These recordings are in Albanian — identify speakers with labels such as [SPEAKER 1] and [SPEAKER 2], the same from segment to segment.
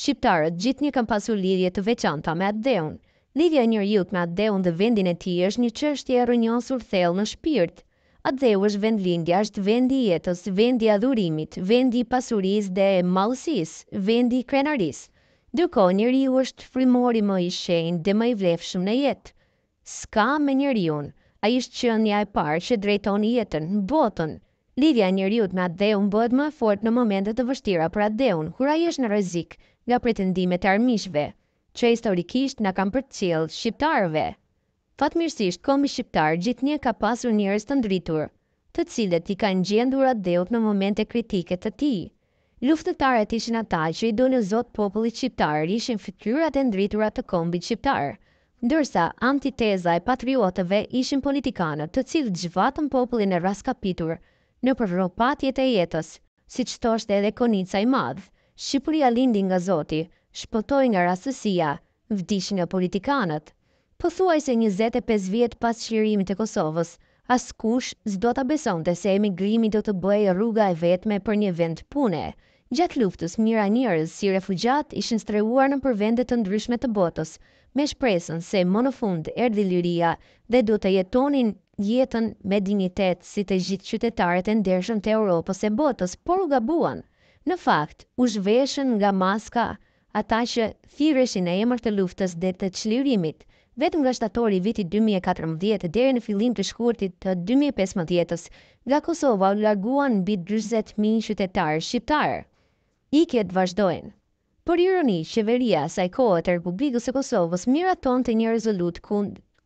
[SPEAKER 1] Shqiptarët gjithnjë kanë pasur lidhje të veçanta me atdheun. Lidhja e njeriut me atdheun dhe vendin e tij është një çështje e rrënjosur thellë në shpirt. Atdheu është vendlindja, është vendi i jetës, vendi i adhurimit, vendi i pasurisë dhe malësisë, vendi i krenarisë. Duke qenë njeriu është frymëori më i shenjtë dhe më i vlefshëm në jetë. S'ka me njeriun. Ai është qenia e parë që drejton jetën, botën. Lidhja e njeriut me atdheun bëhet më e fortë në momente të vështira për atdheun, kur ai është në rrezik nga pretendimet e armiqve, që historikisht na kanë përcjellë shqiptarëve. Fatmirësisht, kombi shqiptar gjithnjë ka pasur njerëz të ndritur, të cilët i kanë gjendur atdheut në momente kritike të tij. Luftëtarët ishin ata që i dolën zot popullit shqiptar, ishin fytyrat e ndritura të kombit shqiptar. Ndërsa, antiteza e patriotëve ishin politikanët të cilët zhvatën popullin e rraskapitur nëpër rropatjet e jetës. Siç thoshte edhe Konica i madh, Shqipëria lindi nga Zoti, shpëtoi nga rastësia, vdiq nga politikanët. Pothuajse njëzet e pesë vjet pas çlirimit të Kosovës, askush s'do ta besonte se emigrimi do të bëhej rruga e vetme për një vend pune. Gjatë luftës mijëra njerëz si refugjatë ishin strehuar nëpër vende të ndryshme të botës, me shpresën se më në fund erdhi liria dhe do të jetonin jetën me dinjitet si të gjithë qytetarët e ndershëm të Europës e botës, por u gabuan. Në fakt, u zhveshën nga maska ata që thirreshin në emër të luftës dhe të çlirimit, vetëm nga shtatori i vitit dy mijë e katërmbëdhjetë deri në fillim të shkurtit të dy mijë e pesëmbëdhjetës, nga Kosova u larguan mbi dyzet mijë qytetarë shqiptarë. Ikjet vazhdojnë. Për ironi, qeveria e asaj kohe e Republikës së Kosovës miratonte një rezolutë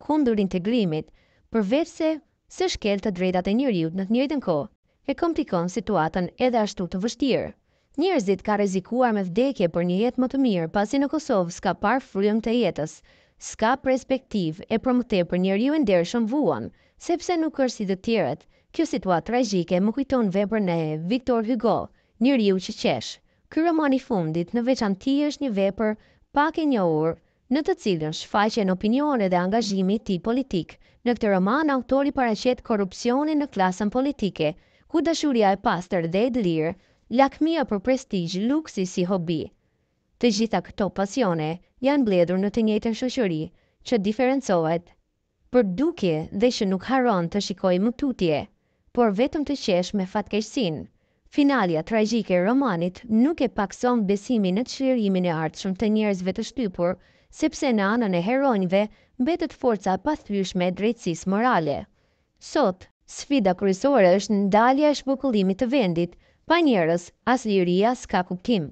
[SPEAKER 1] kundër integrimit, përveçse se shkel të drejtat e njeriut në të njëjtën kohë e komplikon situatën edhe ashtu të vështirë. Njerëzit ka rrezikuar me vdekje për një jetë më të mirë pasi në Kosovë s'ka parë frymë të jetës, s'ka perspektivë e për më tepër njeriu i ndershëm vuan sepse nuk është si të tjerët, kjo situatë tragjike më kujton veprën e Victor Hugo, Njeriu që qesh. Ky roman i fundit në veçanti është një vepër pak e njohur në të cilën shfaqen opinione dhe angazhimi i tij politik. Në këtë roman autori paraqet korrupsionin në klasën politike, ku dashuria e pastër dhe e dëlirë, lakmia për prestigj, luksi si hobi, të gjitha këto pasione janë mbledhur në të njëjtën shoqëri, që diferencohet Për dukje dhe që nuk harron të shikojë më tutje, por vetëm të qesh me fatkeqësinë. Finalja tragjike e romanit nuk e pakëson besimin në çlirimin e ardhshëm të njerëzve të shtypur, sepse në anën e heronjve mbetet forca e pathyeshme e drejtësisë morale. Sot, sfida kryesore është ndalja e shpopullimit të vendit, pa njerëz, as liria s'ka kuptim.